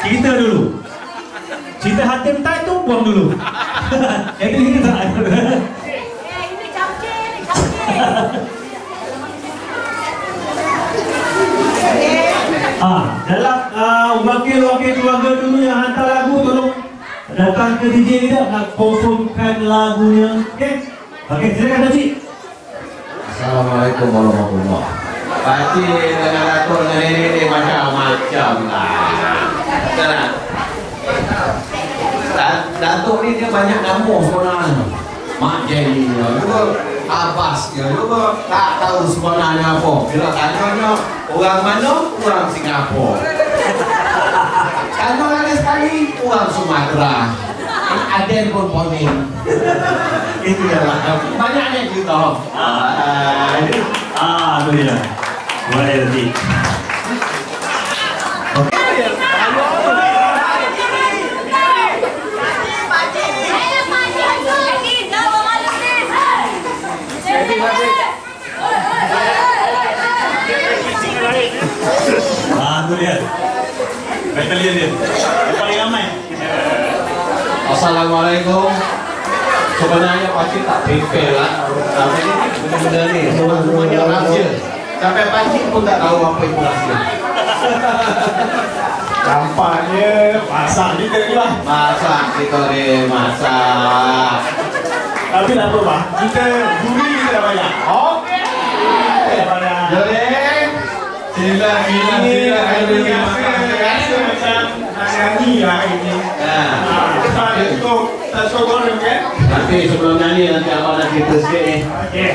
Cerita dulu. Cerita Hatim Tai tu buang dulu. Ini kita tak ada. Eh, ini ini. Ah, dalam uh, wakil-wakil keluarga dulu yang hantar lagu tolong datang ke DJ kita nak confirmkan lagunya. Okey. Okey, silakan Haji. Assalamualaikum warahmatullahi wabarakatuh. Pakcik dengan Datuk dengan nenek ni macam-macam lah. Tak? Da- Datuk ni dia banyak nama sebenarnya. Mak Jenny dia juga, Abbas dia juga tak tahu sebenarnya apa. Bila tanya orang mana? Orang Singapura. Tanya lagi sekali, orang Sumatera. Eh, Aden pun poning. Itu ya lah. Banyaknya juga. Ah, ah, tu dia. Boleh Haji. Eh, panjang tu. Lagi, jangan malu, sis. Jadi, Ah, tu dia. Battalion dia. Yang paling ramai. Assalamualaikum. Sebenarnya pakcik tak prepare lah. Tapi ni benda-benda ni semua semuanya rahsia. Sampai pakcik pun tak tahu apa itu rahsia. Tampaknya masak kita ni lah. Masak kita ni masak. Tapi tak apa bang. Kita juri kita dah banyak. Okey. Dah banyak. Jadi, lah Ah, Sebab itu tak suka goreng kan? nanti sebelum nyanyi nanti abang nak cerita sikit ni. Okey.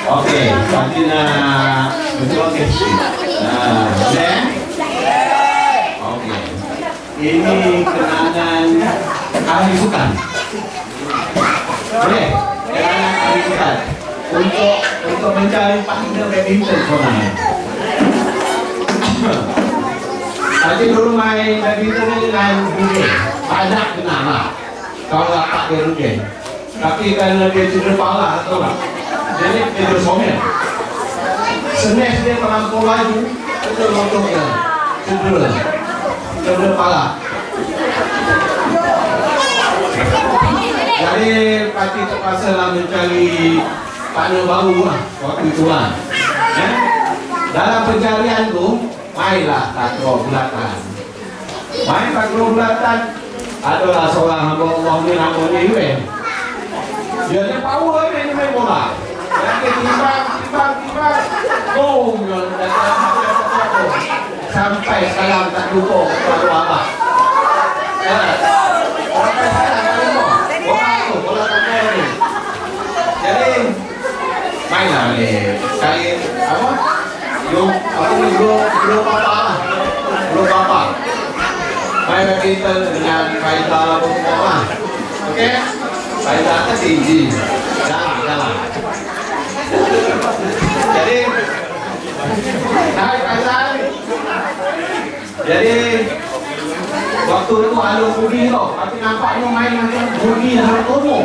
Okey, nanti nak betul. Nah, boleh? Okey. Ini kenangan ahli sukan. Boleh? Kenangan ahli sukan. Untuk untuk mencari partner badminton sebenarnya. Tadi dulu main badminton dengan Rugen. Banyak kenal lah. Kalau dapat dia Rugen. Tapi kerana dia cedera kepala tahu tak? Jadi dia terus somel. Senes dia terlampau laju, itu lontong dia. Cedera. Cedera kepala. Jadi pakcik terpaksa lah mencari partner baru lah waktu itu lah. Eh? Dalam pencarian tu, mainlah takraw bulatan. Main takraw bulatan, adalah seorang hamba Allah ni namanya Iwen. Dia ni power ni ni main bola. Dia timbang, timbang, timbang. Boom, dia sampai sekarang tak lupa kepada abah. Ya. Sampai sekarang tak lupa. Bola tu, bola takraw ni. Jadi ni. Kali apa? Yo, apa ni bro, bro papa. Bro papa. Main badminton dengan Faizal apa semua lah. Okey? Faizal kan tinggi. Jalan, jalan. Jadi, Hai Faizal. Jadi, waktu tu alur budi tau. Tapi nampaknya main macam budi dalam umur.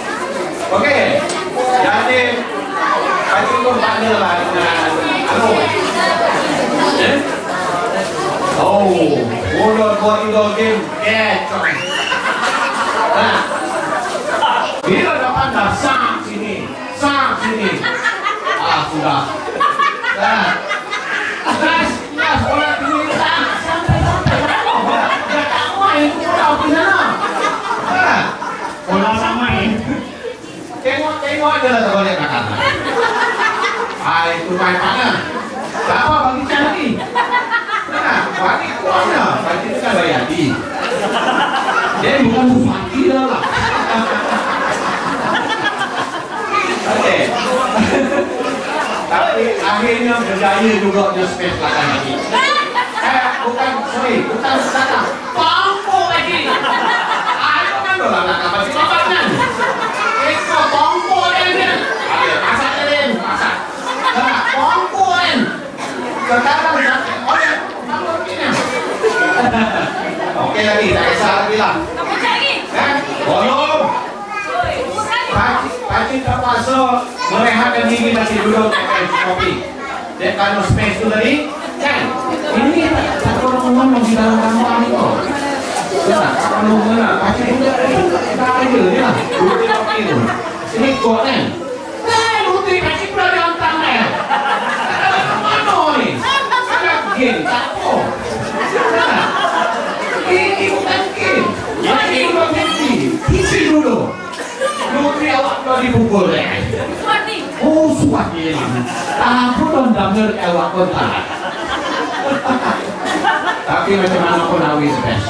Okey. Jadi, baca tu partner lah dengan Anu. Eh? Oh, udah dua tiga game, kecok. Nah, bila dapat dah sang sini, sang sini. Ah, sudah. main mana? Tak apa, bagi cah lagi. Kenapa? Bagi kuah dah. Bagi cah bayar lagi. Dia bukan bufati dah lah. Okey. Tapi akhirnya berjaya juga dia space belakang lagi. Eh, bukan, sorry. Bukan sekarang, Pampu lagi. Ah, Ayo kan berlaku apa sih? Bapak kan? Oke lagi, tak kisah lagi lah. Kan? Belum. Pagi terpaksa merehatkan diri masih duduk pakai kopi. Dan kalau space itu tadi, kan? Ini satu orang mau kita lakukan apa nih kok. Benar, kamu benar. Pagi juga, kita aja ya. Duduk kopi itu. Ini kok kan? Sangat game, tak apa. Kan? Ini bukan game. Ini bukan game. Isi dulu. Putri awak dah dipukul eh. Kuat ni. Oh, suat dia ni. Aku dah dengar awak kota. Tapi macam mana pun awis best.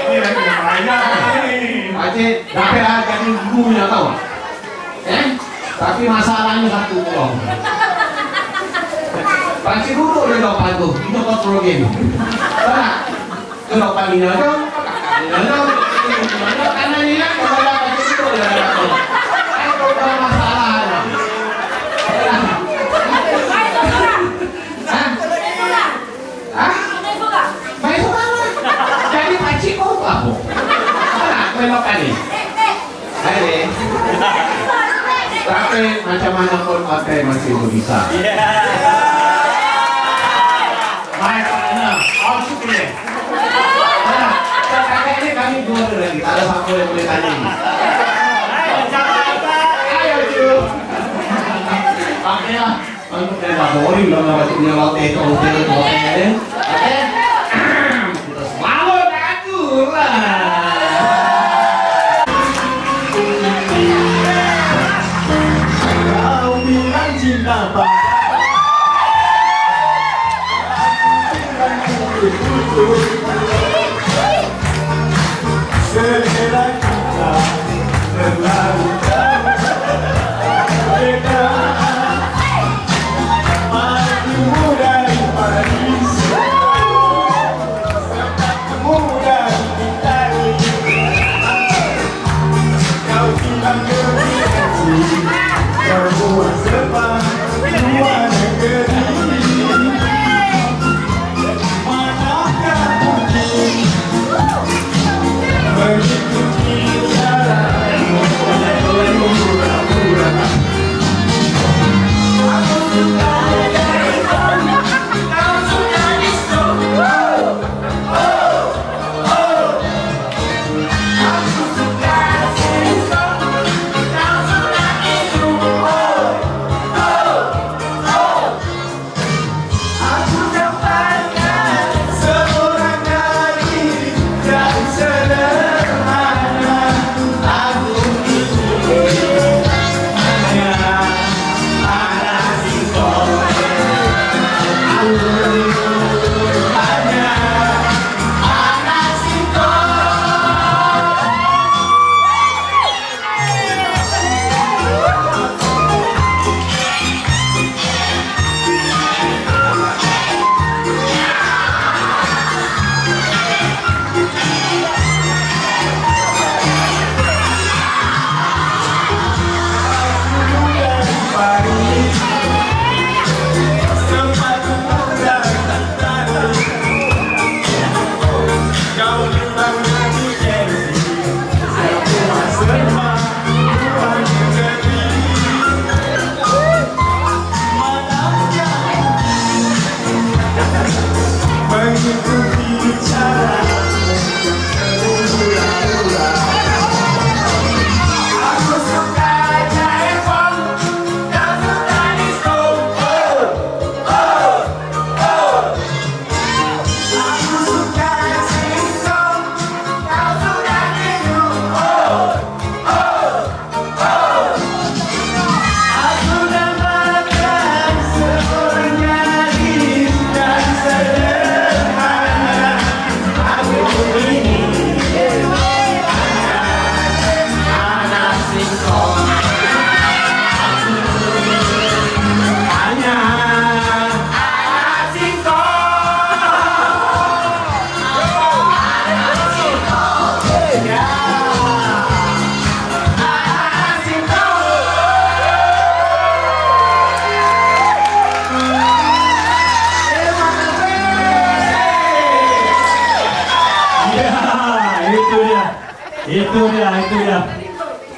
Ini lagi banyak ni. Pakcik, dapat lah jadi gurunya tau. Eh? Tapi masalahnya satu kau. Pakcik duduk di depan tu. Itu kontrol game. Tak? Ke depan ni ada. Ada kanan ni lah. Kalau ada pakcik duduk di depan tu. Itu dah masalah. Baik tu sudah. Hah? Baik sudah. Hah? Baik sudah. Baik tu kan? Jadi pakcik kau apa? Tak, kau elok kali. Hai, Tapi macam mana pun pakai masih bisa. Baik, mana? Oh, syukur. Nah, kakak dua lagi. Tak ada siapa yang boleh tanya. Hai, jangan apa. Ayo, cu. Pakai lah. Untuk dia dah boring lah nak punya latte itu hotel itu hotel. Okey. Kita aku lah. Kau bilang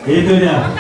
ये तो ना